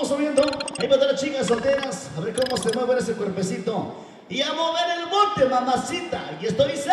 Vamos subiendo. Ahí van las chicas solteras. A ver cómo se mueve ese cuerpecito. Y a mover el bote, mamacita. Y esto dice.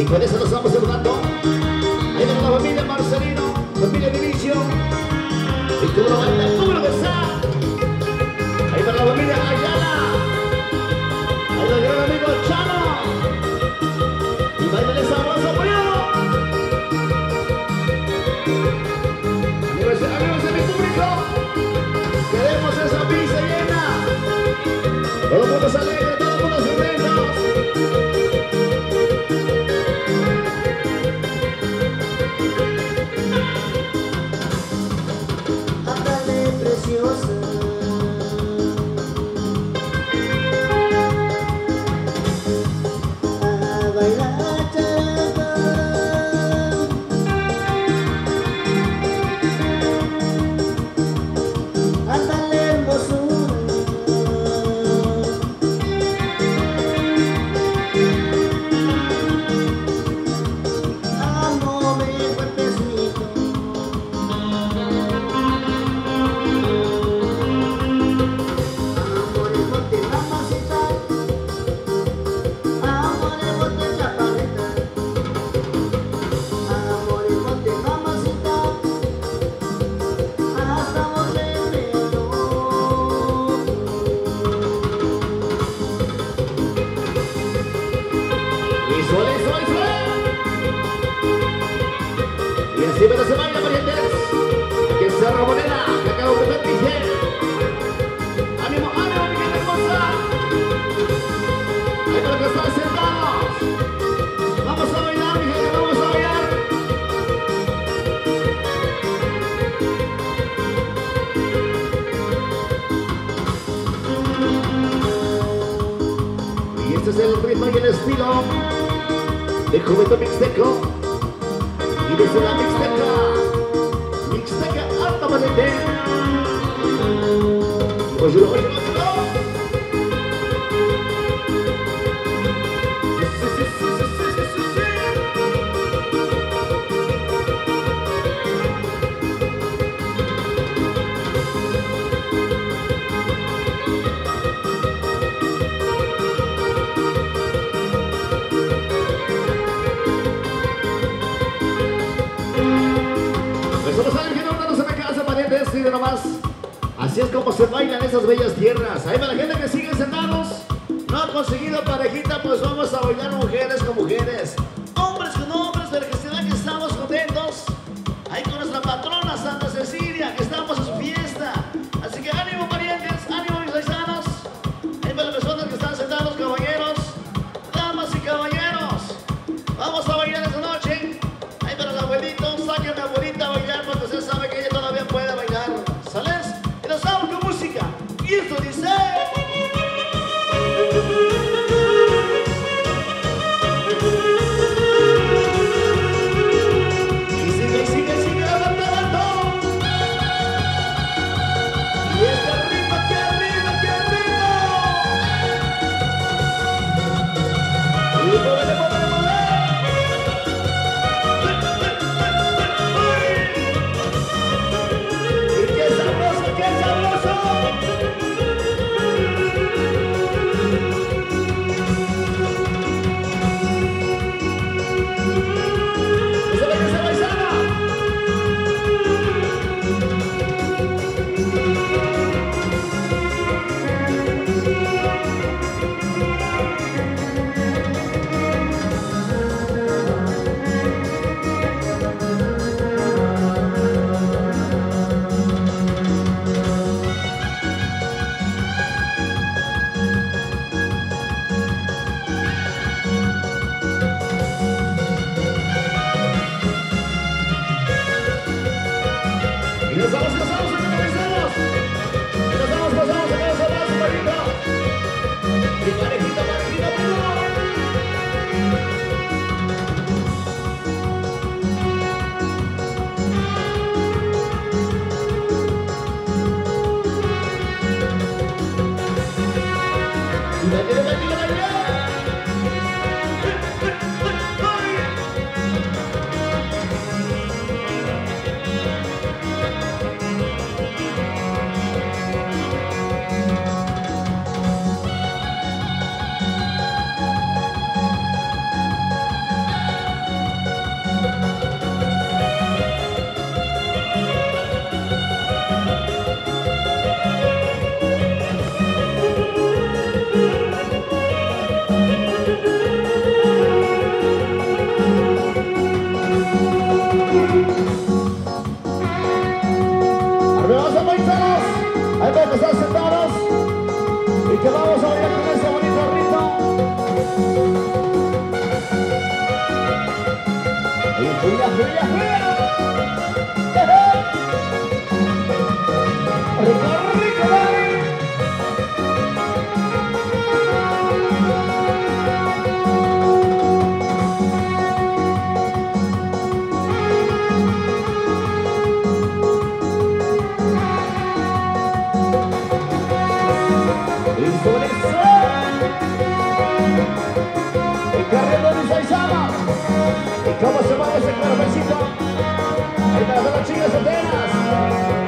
Y con eso nos vamos saludando. Ahí viene la familia Marcelino, familia Vinicio. Y tú lo bailas, tú lo besas. Ahí va la familia Ayala. Ahí va el gran amigo Chano. Y bailale sabroso, pollo. Amigos, amigos de mi público, queremos esa pizza llena. Todo el mundo se este es el ritmo y el estilo de Juventud Mixteco. Y desde la Mixteca, Mixteca Alta Valente. Pues yo lo Así es como se bailan esas bellas tierras. Ahí para la gente que sigue sentados, no ha conseguido parejita, pues vamos a bailar mujeres con mujeres. Yes, Por eso ese claro besito. Para todas las chicas solteras.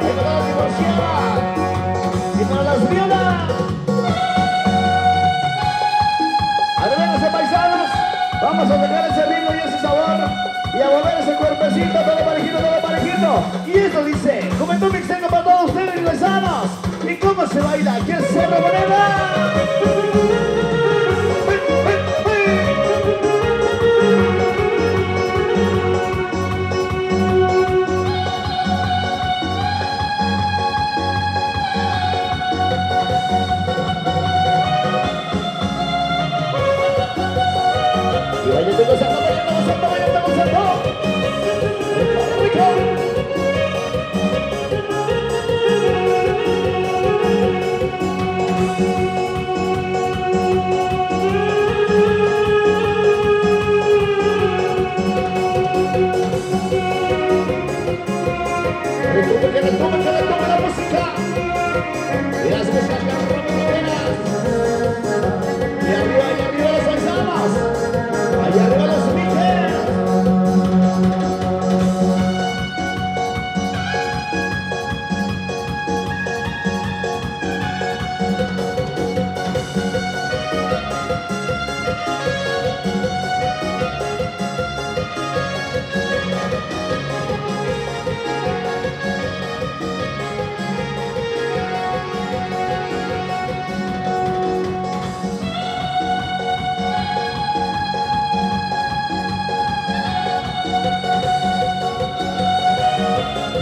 Ahí para las divorciadas. Y para las viudas. Adelante, paisanos. Vamos a tocar ese ritmo y ese sabor. Y a mover ese cuerpecito, todo parejito, todo parejito. Y eso dice, comentó un mixteco para todos ustedes, paisanos. ¿Y cómo se baila? ¿Quién se remoneda?